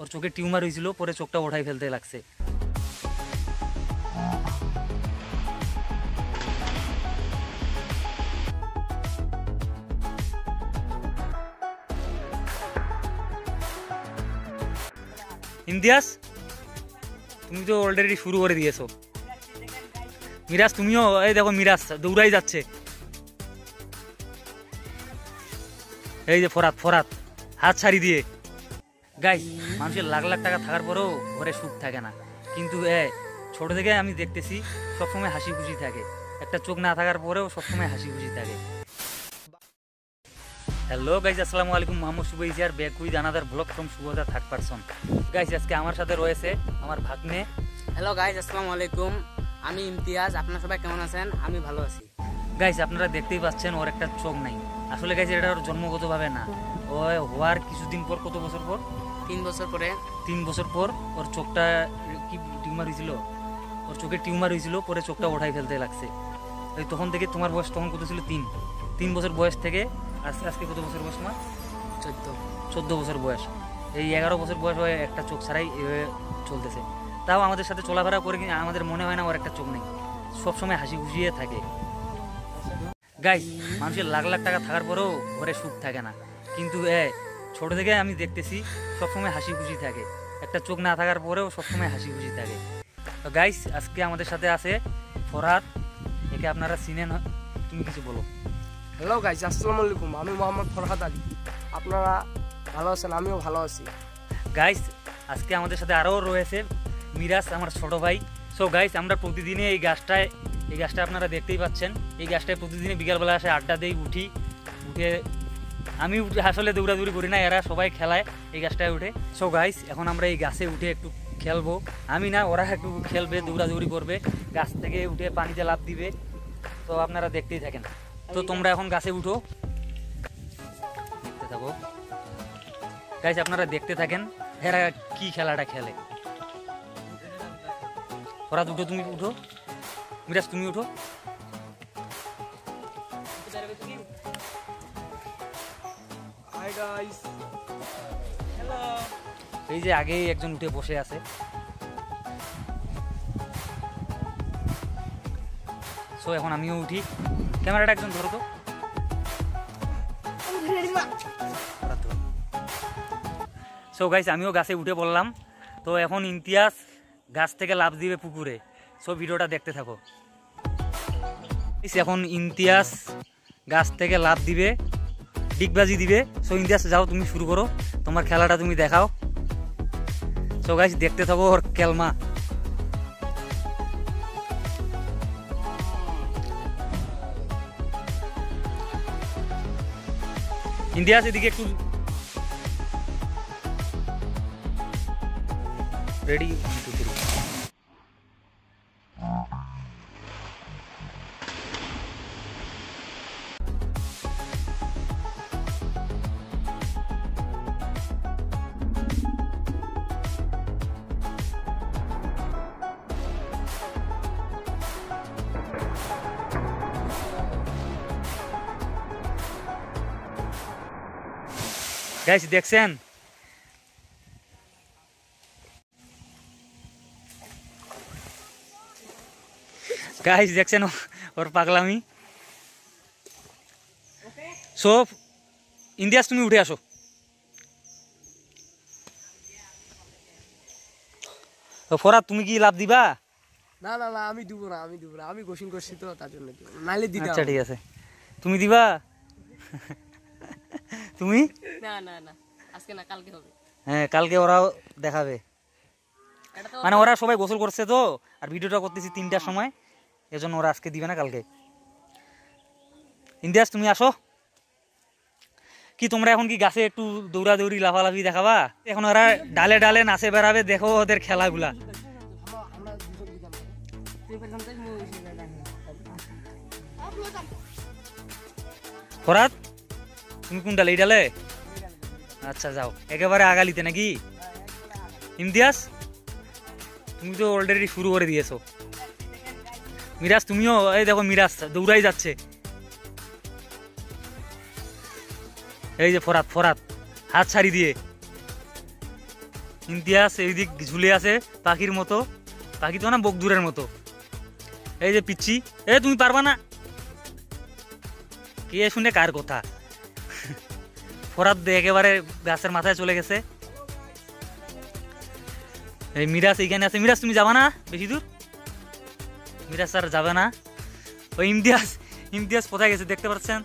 ওর চোখে টিউমার হয়েছিল, পরে চোখটা ওঠাই ফেলতে লাগছে। ইমতিয়াজ তুমি তো অলরেডি শুরু করে দিয়েছ। মিরাজ, তুমিও, এই দেখো মিরাজ, দৌড়াই যাচ্ছে। এই যে ফরাত ফরাত, হাত ছাড়ি দিয়ে। গাই মানুষের লাখ লাখ টাকা থাকার পরেও ঘরে সুখ থাকে না। কিন্তু এ ছোট থেকে আমি দেখতেছি সবসময় হাসি খুশি থাকে। একটা চোখ না থাকার পরেও সবসময় হাসি খুশি থাকে। হ্যালো গাইজ আসসালামু আলাইকুম। Mohammad Shuvo is here back with another blog from Shuvoda third person guys আজকে আমার সাথে রয়েছে আমার ভাগ্নে। হ্যালো গাইজ আসসালামু আলাইকুম। আমি ইমতিয়াজ। আপনার সবাই কেমন আছেন? আমি ভালো আছি। গাইজ আপনারা দেখতেই পাচ্ছেন ওর একটা চোখ নাই। আসলে গাইজ এটা ওর জন্মগতভাবে না। ও হওয়ার কিছুদিন পর কত বছর পর? তিন বছর পরে। তিন বছর পর ওর চোখটা কি টিউমার হয়েছিল? ওর চোখে টিউমার হয়েছিল পরে চোখটা ওঠাই ফেলতে লাগছে। ওই তখন থেকে তোমার বয়স তখন কত ছিল? তিন। তিন বছর বয়স থেকে আজকে আজকে কত বছর বয়স তোমার চোদ্দ। চোদ্দ বছর বয়স। এই এগারো বছর বয়স হয়ে একটা চোখ ছাড়াই এভাবে চলতেছে। তাও আমাদের সাথে চলাফেরা করে কিন্তু আমাদের মনে হয় না ওর একটা চোখ নেই। সবসময় হাসি খুশিয়ে থাকে। গাই মানুষের লাখ লাখ টাকা থাকার পরেও ঘরে সুখ থাকে না। কিন্তু এ ছোট থেকে আমি দেখতেছি সবসময় হাসি খুশি থাকে। একটা চোখ না থাকার পরেও সবসময় হাসি খুশি থাকে। তো গাইস আজকে আমাদের সাথে আছে ফরহাদ একে আপনারা চিনেন তুমি কিছু বলো। হ্যালো গাইস আসসালামু আলাইকুম আমি মোহাম্মদ ফরহাদ আলী। আপনারা ভালো আছেন? আমিও ভালো আছি। গাইস আজকে আমাদের সাথে আরও রয়েছে মিরাজ আমার ছোট ভাই। সো গাইস আমরা প্রতিদিনে এই গাছটায় এই গাছটা আপনারা দেখতেই পাচ্ছেন। এই গাছটায় প্রতিদিনে বিকালবেলা আসে আড্ডা দেই উঠি উঠে আমি আসলে দৌড়াদৌড়ি করি না, এরা সবাই খেলায় এই গাছটায় উঠে। সো গাইস এখন আমরা এই গাছে উঠে একটু খেলব। আমি না, ওরা একটু খেলবে, দৌড়াদৌড়ি করবে, গাছ থেকে উঠে পানিতে লাফ দিবে। তো আপনারা দেখতেই থাকেন। তো তোমরা এখন গাছে উঠো। দেখতে থাকো। গাইস আপনারা দেখতে থাকেন, এরা কি খেলাটা খেলে। ওরা দুটো তুমি উঠো। মিরাজ, তুমি উঠো। এই যে আগেই একজন উঠে বসে আছে। সো এখন আমিও উঠি। ক্যামেরাটা একজন ধরো তো। সো গাইস আমিও গাছে উঠে পড়লাম। তো এখন ইমতিয়াজ গাছ থেকে লাভ দিবে পুকুরে। সো ভিডিওটা দেখতে থাকো। এখন ইমতিয়াজ গাছ থেকে লাভ দিবে, ডিগবাজি দিবে। সো ইমতিয়াজ, যাও, তুমি শুরু করো। তোমার খেলাটা তুমি দেখাও। সো গাইস দেখতে থাকো ওর কেলমা ইন্ডিয়াস এদিকে একটু রেডি গাইস দেখছেন গাইস দেখছেন ও- ওর পাগলামি সব ইন্ডিয়াস তুমি উঠে আসো ও ফরাত তুমি কি লাভ দিবা না না না আমি দিব না আমি দিব না আমি গোসিন করছি তো তার জন্য দিব না। নাইলে দিতে আচ্ছা হবে। ঠিক আছে তুমি দিবা তুমি? না না না। আজকে না কালকে হবে। হ্যাঁ কালকে ওরাও দেখাবে। মানে ওরা সবাই গোসল করছে তো আর ভিডিওটা করতেছি তিনটার সময়। এজন্য ওরা আজকে দিবে না কালকে। ইন্দিয়াস তুমি আসো। কি তোমরা এখন কি গাছে একটু দৌড়াদৌড়ি লাফালাফি দেখাবা? এখন ওরা ডালে ডালে নাচে বেড়াবে দেখো ওদের খেলাগুলা। ফরাত? তুমি কোন ডালে এই ডালে আচ্ছা যাও। একেবারে আগালিতে নাকি? ইমতিয়াজ, তুমি তো অলরেডি শুরু করে দিয়েছ। মিরাজ, তুমিও, এই দেখো মিরাজ, দৌড়াই যাচ্ছে। এই যে ফরাত ফরাত হাত ছাড়ি দিয়ে। ইমতিয়াজ এইদিক ঝুলে আছে পাখির মতো। পাখি তো না বকদুরের মতো। এই যে পিচ্ছি, এ তুমি পারবা না? কে শুনে কার কথা? ফরাদ দে একেবারে গাছের মাথায় চলে গেছে। এই মিরাজ এইখানে আছে। মিরাজ, তুমি যাবা না? বেশি দূর? মিরাজ স্যার যাবে না। ওই ইমতিয়াজ ইমতিয়াজ কোথায় গেছে দেখতে পাচ্ছেন?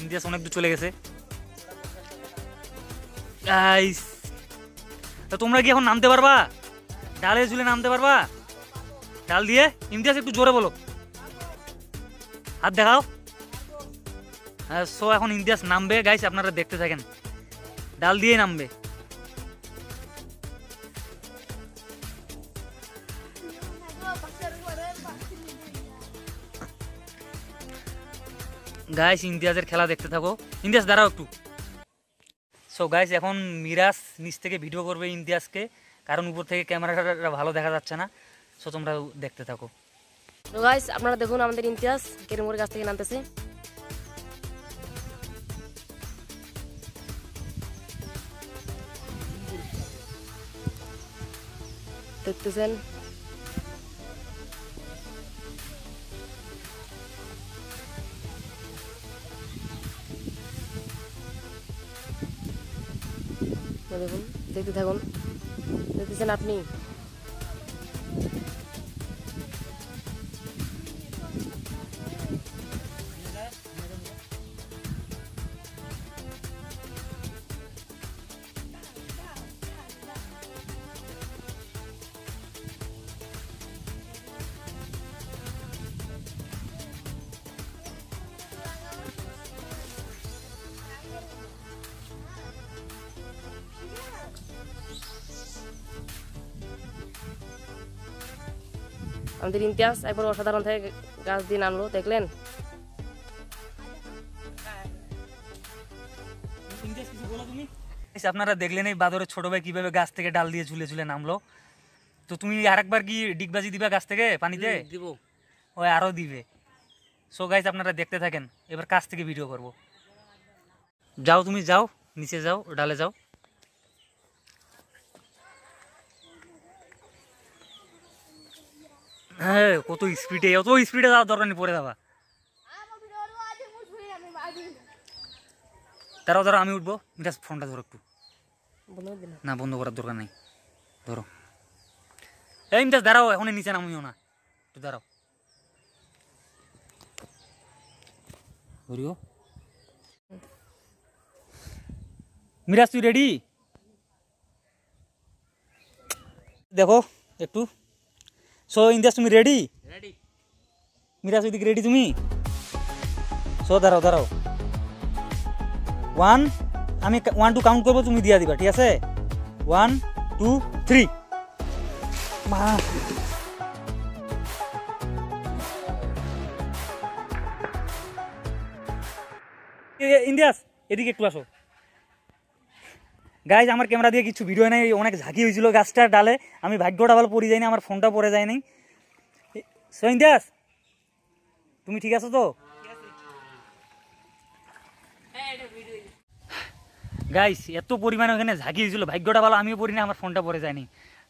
ইমতিয়াজ অনেক দূর চলে গেছে। তোমরা কি এখন নামতে পারবা? ডালে ঝুলে নামতে পারবা? ডাল দিয়ে? ইমতিয়াজ, একটু জোরে বলো। হাত দেখাও। সো এখন ইমতিয়াজ নামবে। গাইস আপনারা দেখতে থাকেন। ডাল দিয়ে নামবে। গাইস ইমতিয়াজের খেলা দেখতে থাকো। ইমতিয়াজ দাঁড়াও একটু। সো গাইস এখন মিরাজ নিচ থেকে ভিডিও করবে ইমতিয়াজকে কারণ উপর থেকে ক্যামেরাটা ভালো দেখা যাচ্ছে না। সো তোমরা দেখতে থাকো। গাইস আপনারা দেখুন আমাদের ইমতিয়াজ কেরম করে গাছ থেকে নামতেছে। দেখতেছেন দেখুন দেখতে থাকুন দেখতেছেন আপনি আমাদের ইমতিয়াজ একবার অসাধারণ থেকে গাছ দিয়ে নামলো দেখলেন? আপনারা দেখলেন এই বাদরের ছোট ভাই কীভাবে গাছ থেকে ডাল দিয়ে ঝুলে ঝুলে নামলো। তো তুমি আরেকবার কি ডিগবাজি দিবা গাছ থেকে পানিতে? দিব। ওই আরও দিবে। সো গাইজ আপনারা দেখতে থাকেন। এবার কাছ থেকে ভিডিও করব। যাও তুমি যাও। নিচে যাও ডালে যাও। হ্যাঁ কত স্পিডে অত স্পিডে যাওয়ার দরকার নেই পরে যাবা। তারাও ধরো আমি উঠবো। মিরাজ ফোনটা ধরো একটু। না বন্ধ করার দরকার নেই। ধরো। এই মিরাজ দাঁড়াও এখন নিচে নামিও না। একটু দাঁড়াও। ধরিও। মিরাজ তুই রেডি দেখো একটু। সো ইন্দাস তুমি রেডি রেডি মিরাজ ওইদিকে রেডি তুমি সো দাঁড়াও দাঁড়াও ওয়ান আমি ওয়ান টু কাউন্ট করব তুমি দিয়া দিবা ঠিক আছে ওয়ান টু থ্রি মা ইন্ডিয়াস এদিকে একটু আসো গাইজ আমার ক্যামেরা দিয়ে কিছু ভিডিও নেই অনেক ঝাঁকি হয়েছিল গাছটার ডালে। আমি ভাগ্যটা ভালো পড়ে যায়নি আমার ফোনটা পড়ে যায়নি। সো ইন্ডিয়াস তুমি ঠিক আছো তো? গাইস এত পরিমাণে ওখানে ঝাঁকি হয়েছিল ভাগ্যটা ভালো আমিও পড়ি না আমার ফোনটা পড়ে যায়নি।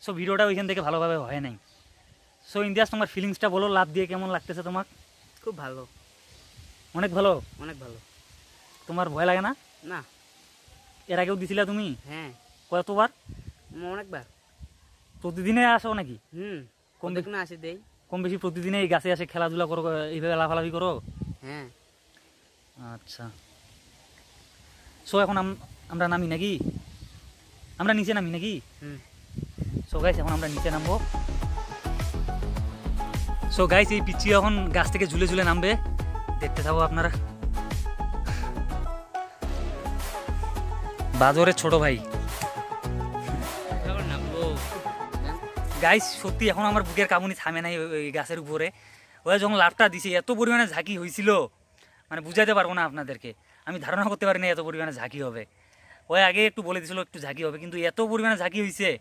সো ভিডিওটা ওইখান থেকে ভালোভাবে হয় নাই। সো ইন্ডিয়াস তোমার ফিলিংসটা বলো লাভ দিয়ে কেমন লাগতেছে তোমার? খুব ভালো। অনেক ভালো? অনেক ভালো। তোমার ভয় লাগে না? না। এর আগেও দিছিলা তুমি? হ্যাঁ। কতবার? অনেকবার। প্রতিদিনে আসো নাকি? হুম কোন কোন দিক- দেখুন আসি দেই। কম বেশি প্রতিদিনে এই গাছে আসে খেলাধুলা করো এইভাবে লাফালাফি করো? হ্যাঁ। আচ্ছা। সো এখন আম- আমরা নামি নাকি? আমরা নিচে নামি নাকি? হুম। সো গাইস এখন আমরা নিচে নামবো। সো গাইস এই পিচ্ছি এখন গাছ থেকে ঝুলে ঝুলে নামবে। দেখতে থাকো আপনারা। বাদরের ছোট ভাই। গাইস সত্যি এখন আমার বুকের কামুনি থামে নাই ওই- গাছের উপরে। ওরা যখন লাভটা দিছে, এত পরিমাণে ঝাঁকি হয়েছিল মানে বুঝাইতে পারব না আপনাদেরকে। আমি ধারণা করতে পারি না এত পরিমাণে ঝাঁকি হবে। ওই আগে একটু বলে দিছিল একটু ঝাঁকি হবে, কিন্তু এত পরিমাণে ঝাঁকি হয়েছে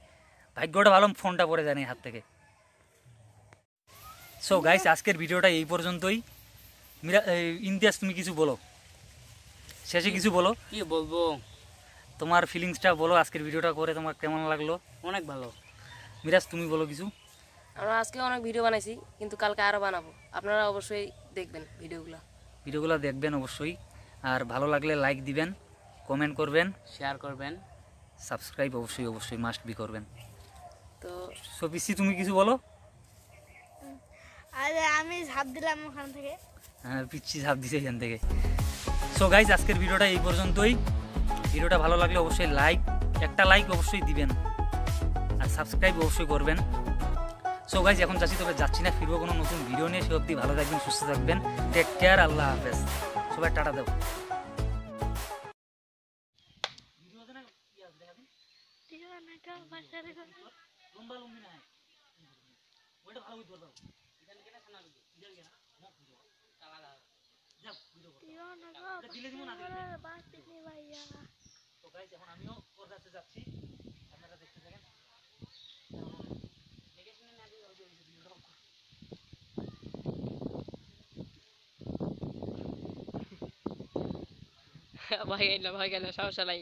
ভাগ্যটা ভালো, ফোনটা পড়ে যায় না হাত থেকে। সো গাইস আজকের ভিডিওটা এই পর্যন্তই। মিরা ইমতিয়াজ, তুমি কিছু বলো। শেষে কিছু বলো। কি বলব? তোমার ফিলিংসটা বলো আজকের ভিডিওটা করে তোমার কেমন লাগল? অনেক ভালো। মিরাজ তুমি বলো কিছু। আমরা আজকে অনেক ভিডিও বানাইছি কিন্তু কালকে আরও বানাবো। আপনারা অবশ্যই দেখবেন ভিডিওগুলো ভিডিওগুলো দেখবেন অবশ্যই। আর ভালো লাগলে লাইক দিবেন কমেন্ট করবেন শেয়ার করবেন। সাবস্ক্রাইব অবশ্যই অবশ্যই মাস্ট বি করবেন। তো সো পিসি তুমি কিছু বলো? আরে আমি ঝাঁপ দিলাম ওখান থেকে। হ্যাঁ পিচ্ছি ঝাঁপ দিছে এখান থেকে। সো গাইজ আজকের ভিডিওটা এই পর্যন্তই। ভিডিওটা ভালো লাগলে অবশ্যই লাইক একটা লাইক অবশ্যই দিবেন। আর সাবস্ক্রাইব অবশ্যই করবেন। সো গাইজ এখন যাচ্ছি, তবে যাচ্ছি না, ফিরবো কোনো নতুন ভিডিও নিয়ে। সে অবধি ভালো থাকবেন, সুস্থ থাকবেন। টেক কেয়ার আল্লাহ হাফেজ। সবাই টাটা দেবো তো গাইজ এখন আমিও ওর যাচ্ছি। আপনারা দেখতে থাকেন। ভাই গেল ভাই গেল সমস্যা নাই